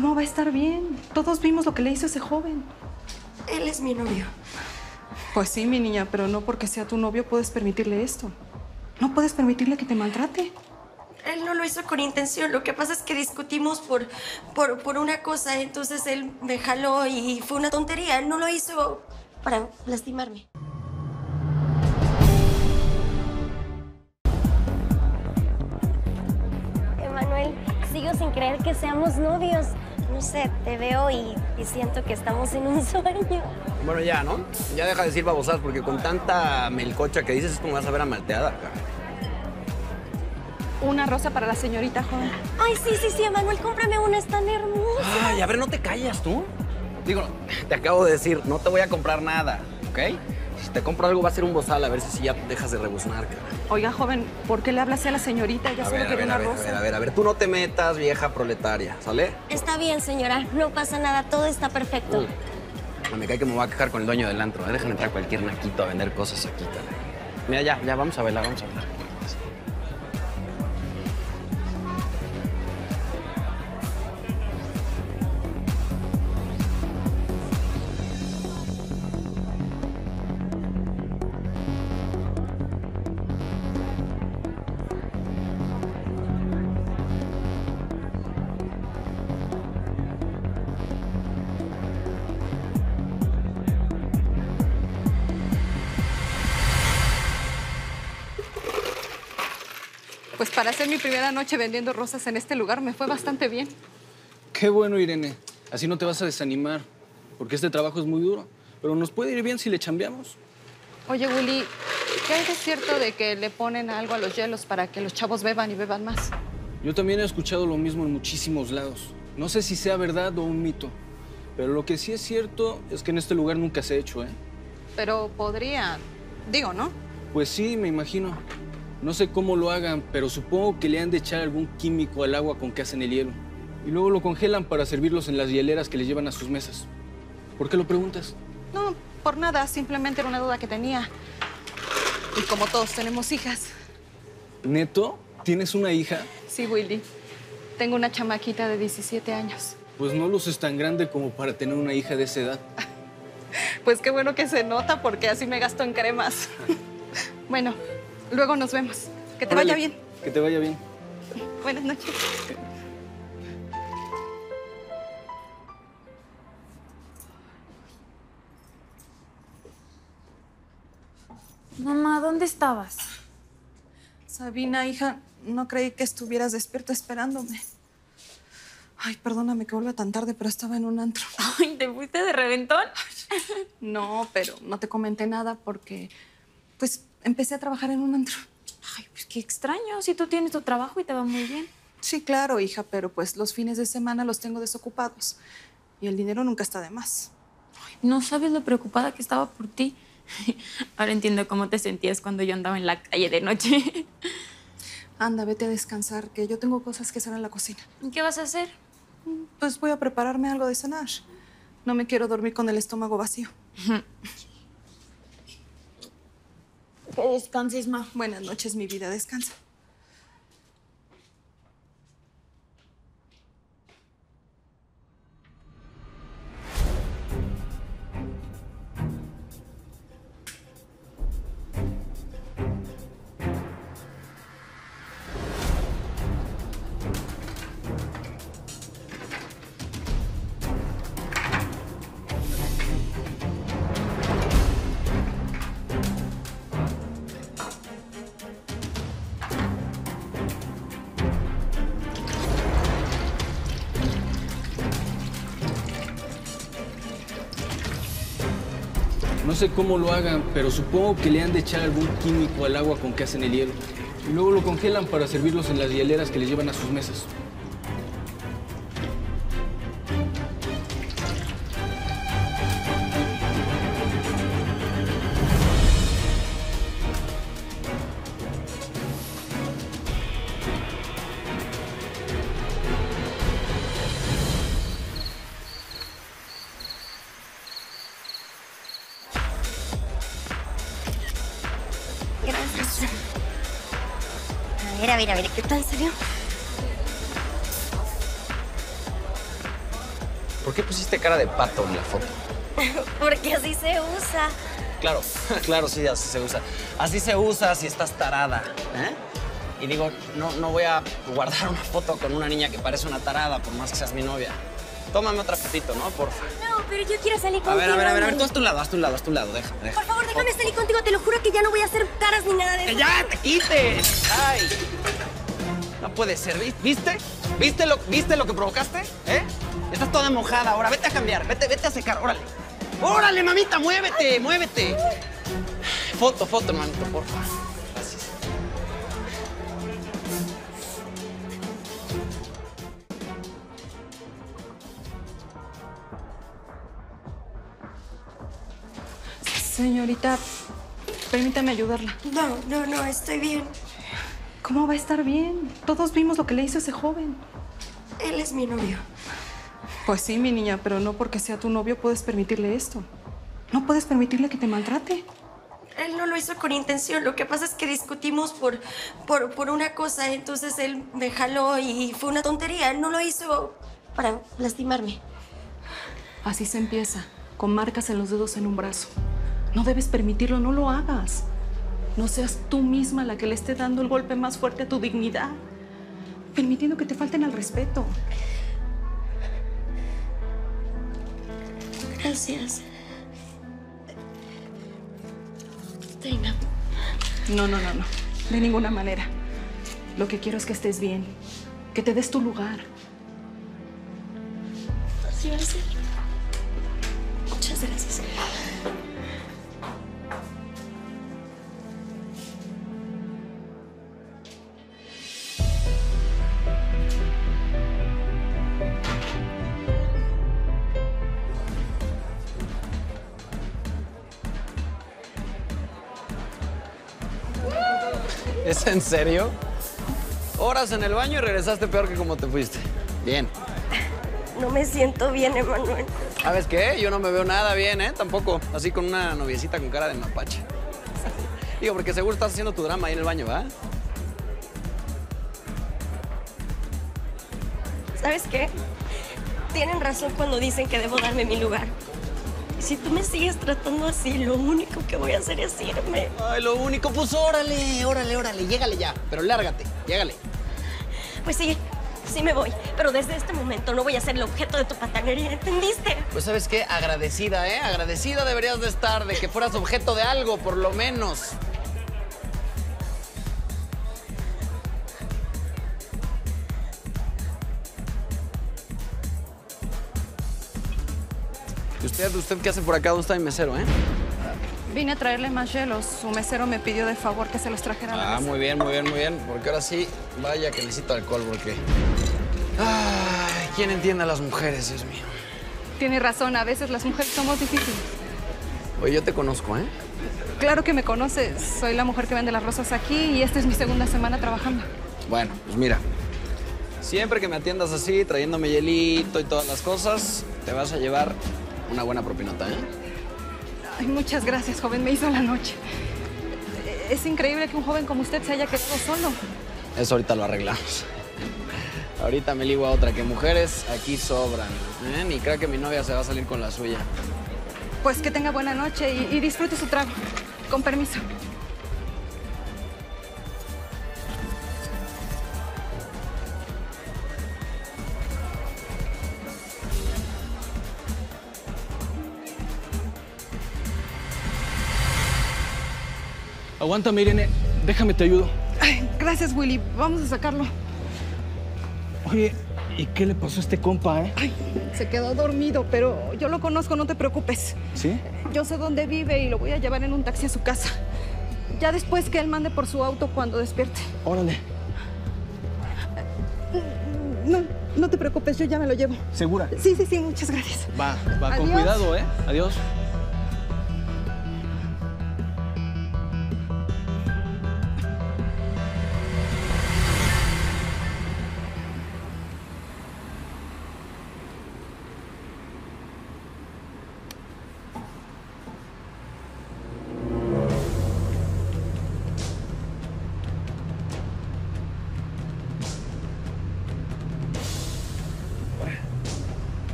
¿Cómo va a estar bien? Todos vimos lo que le hizo ese joven. Él es mi novio. Pues sí, mi niña, pero no porque sea tu novio puedes permitirle esto. No puedes permitirle que te maltrate. Él no lo hizo con intención. Lo que pasa es que discutimos por, por, por una cosa. Entonces él me jaló y fue una tontería. Él no lo hizo para lastimarme. Emanuel, sigo sin creer que seamos novios. No sé, te veo y, y siento que estamos en un sueño. Bueno, ya, ¿no? Ya deja de decir babosadas porque con tanta melcocha que dices es como vas a ver a malteada, cara. Una rosa para la señorita joven. Ay, sí, sí, sí, Emanuel, cómprame una, es tan hermosa. Ay, a ver, no te callas tú. Digo, te acabo de decir, no te voy a comprar nada, ¿ok? Si te compro algo va a ser un bozal, a ver si ya dejas de rebuznar, cara. Oiga, joven, ¿por qué le habla así a la señorita? Ella A solo ver, a quiere ver, una ver, a rosa. ver, a ver, a ver, tú no te metas, vieja proletaria, ¿sale? Está bien, señora, no pasa nada, todo está perfecto. No me cae que me voy a quejar con el dueño del antro. ¿eh? Dejan entrar cualquier naquito a vender cosas aquí, cara. Mira, ya, ya, vamos a bailar, vamos a bailar. Para hacer mi primera noche vendiendo rosas en este lugar me fue bastante bien. Qué bueno, Irene. Así no te vas a desanimar, porque este trabajo es muy duro. Pero nos puede ir bien si le chambeamos. Oye, Willy, ¿qué hay de cierto de que le ponen algo a los hielos para que los chavos beban y beban más? Yo también he escuchado lo mismo en muchísimos lados. No sé si sea verdad o un mito, pero lo que sí es cierto es que en este lugar nunca se ha hecho, ¿eh? Pero podría, digo, ¿no? Pues sí, me imagino. No sé cómo lo hagan, pero supongo que le han de echar algún químico al agua con que hacen el hielo. Y luego lo congelan para servirlos en las hieleras que les llevan a sus mesas. ¿Por qué lo preguntas? No, por nada, simplemente era una duda que tenía. Y como todos tenemos hijas. ¿Neto? ¿Tienes una hija? Sí, Willy. Tengo una chamaquita de 17 años. Pues no luces tan grande como para tener una hija de esa edad. Pues qué bueno que se nota porque así me gasto en cremas. bueno, luego nos vemos. Que te vaya bien. Que te vaya bien. Buenas noches. Mamá, ¿dónde estabas? Sabina, hija, no creí que estuvieras despierta esperándome. Ay, perdóname que vuelva tan tarde, pero estaba en un antro. Ay, ¿te fuiste de reventón? No, pero no te comenté nada porque, pues, empecé a trabajar en un antro. Ay, pues qué extraño, si tú tienes tu trabajo y te va muy bien. Sí, claro, hija, pero pues los fines de semana los tengo desocupados. Y el dinero nunca está de más. No sabes lo preocupada que estaba por ti. Ahora entiendo cómo te sentías cuando yo andaba en la calle de noche. Anda, vete a descansar, que yo tengo cosas que hacer en la cocina. ¿Y ¿Qué vas a hacer? Pues voy a prepararme algo de cenar. No me quiero dormir con el estómago vacío. Que descanses, ma. Buenas noches, mi vida. Descansa. Sé cómo lo hagan, pero supongo que le han de echar algún químico al agua con que hacen el hielo. Y luego lo congelan para servirlos en las hieleras que les llevan a sus mesas. Ver, a ver, a ver, ¿qué tal salió? ¿Por qué pusiste cara de pato en la foto? Porque así se usa. Claro, claro, sí, así se usa. Así se usa si estás tarada, ¿eh? Y digo, no, no voy a guardar una foto con una niña que parece una tarada, por más que seas mi novia. Tómame otra fotito, ¿no? Porfa. No, pero yo quiero salir A contigo. ver, a ver, a ver, a ver, tú haz tu lado, haz tu lado, haz tu lado, déjame, déjame. Por favor, déjame salir contigo. Te lo juro que ya no voy a hacer caras ni nada de ¡Que eso. ya te quites! ¡Ay! No puede ser, ¿vi- ¿viste? ¿Viste lo, ¿Viste lo que provocaste? ¿Eh? Estás toda mojada ahora, vete a cambiar, vete, vete a secar, órale. ¡Órale, mamita, muévete, muévete! Foto, foto, hermanito, porfa. Gracias. Señorita, permítame ayudarla. No, no, no, estoy bien. ¿Cómo va a estar bien? Todos vimos lo que le hizo ese joven. Él es mi novio. Pues sí, mi niña, pero no porque sea tu novio puedes permitirle esto. No puedes permitirle que te maltrate. Él no lo hizo con intención. Lo que pasa es que discutimos por, por, por una cosa. Entonces él me jaló y fue una tontería. No lo hizo para lastimarme. Así se empieza, con marcas en los dedos en un brazo. No debes permitirlo, no lo hagas. No seas tú misma la que le esté dando el golpe más fuerte a tu dignidad, permitiendo que te falten al respeto. Gracias. Dana, No, no, no, no. De ninguna manera. Lo que quiero es que estés bien, que te des tu lugar. así va a ser. Muchas gracias. en serio? Horas en el baño y regresaste peor que como te fuiste. Bien. No me siento bien, Emanuel. ¿Sabes qué? Yo no me veo nada bien, ¿eh? Tampoco. Así con una noviecita con cara de mapache. Digo, porque seguro estás haciendo tu drama ahí en el baño, ¿va? ¿Sabes qué? Tienen razón cuando dicen que debo darme mi lugar. Si tú me sigues tratando así, lo único que voy a hacer es irme. Ay, lo único, pues órale, órale, órale, llégale ya. Pero lárgate, llégale. Pues sí, sí me voy. Pero desde este momento no voy a ser el objeto de tu patanería, ¿entendiste? Pues sabes qué, agradecida, ¿eh? Agradecida deberías de estar de que fueras objeto de algo, por lo menos. ¿Y usted, usted qué hace por acá? ¿Dónde está mi mesero, eh? Vine a traerle más hielos. Su mesero me pidió de favor que se los trajera a la Ah, muy bien, muy bien, muy bien. Porque ahora sí, vaya que necesito alcohol, porque... Ay, ¿quién entiende a las mujeres, Dios mío? Tiene razón, a veces las mujeres somos difíciles. Oye, yo te conozco, ¿eh? Claro que me conoces. Soy la mujer que vende las rosas aquí y esta es mi segunda semana trabajando. Bueno, pues mira, siempre que me atiendas así, trayéndome hielito y todas las cosas, te vas a llevar una buena propinota, ¿eh? Ay, muchas gracias, joven. Me hizo la noche. Es increíble que un joven como usted se haya quedado solo. Eso ahorita lo arreglamos. Ahorita me ligo a otra, que mujeres aquí sobran. ¿eh? Ni crea que mi novia se va a salir con la suya. Pues que tenga buena noche y, y disfrute su trago. Con permiso. Aguántame, Irene. Déjame, te ayudo. Ay, gracias, Willy. Vamos a sacarlo. Oye, ¿y qué le pasó a este compa, eh? Ay, se quedó dormido, pero yo lo conozco, no te preocupes. ¿Sí? Yo sé dónde vive y lo voy a llevar en un taxi a su casa. Ya después que él mande por su auto cuando despierte. Órale. No, no te preocupes, yo ya me lo llevo. ¿Segura? Sí, sí, sí, muchas gracias. Va, va, con cuidado, ¿eh? Adiós.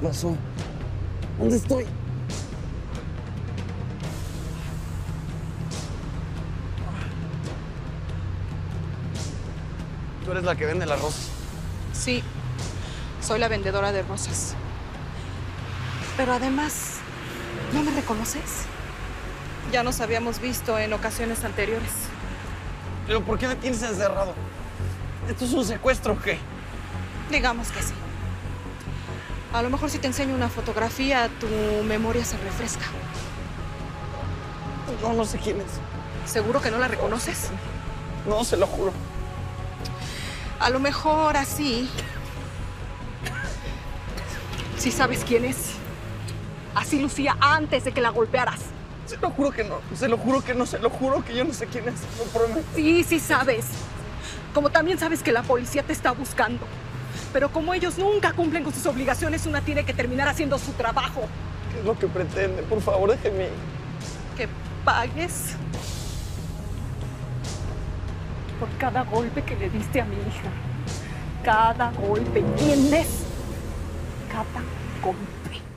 Pasó? ¿Dónde estoy? Tú eres la que vende las rosas. Sí, soy la vendedora de rosas. Pero además, ¿no me reconoces? Ya nos habíamos visto en ocasiones anteriores. ¿Pero por qué me tienes encerrado? ¿Esto es un secuestro o qué? Digamos que sí. A lo mejor si te enseño una fotografía, tu memoria se refresca. No, no sé quién es. ¿Seguro que no la reconoces? No, se lo juro. A lo mejor así. Si sabes quién es. Así lucía antes de que la golpearas. Se lo juro que no. Se lo juro que no. Se lo juro que yo no sé quién es. Lo prometo. Sí, sí sabes. Como también sabes que la policía te está buscando. Pero como ellos nunca cumplen con sus obligaciones, una tiene que terminar haciendo su trabajo. ¿Qué es lo que pretende? Por favor, déjeme. Que pagues por cada golpe que le diste a mi hija. Cada golpe, ¿entiendes? Cada golpe.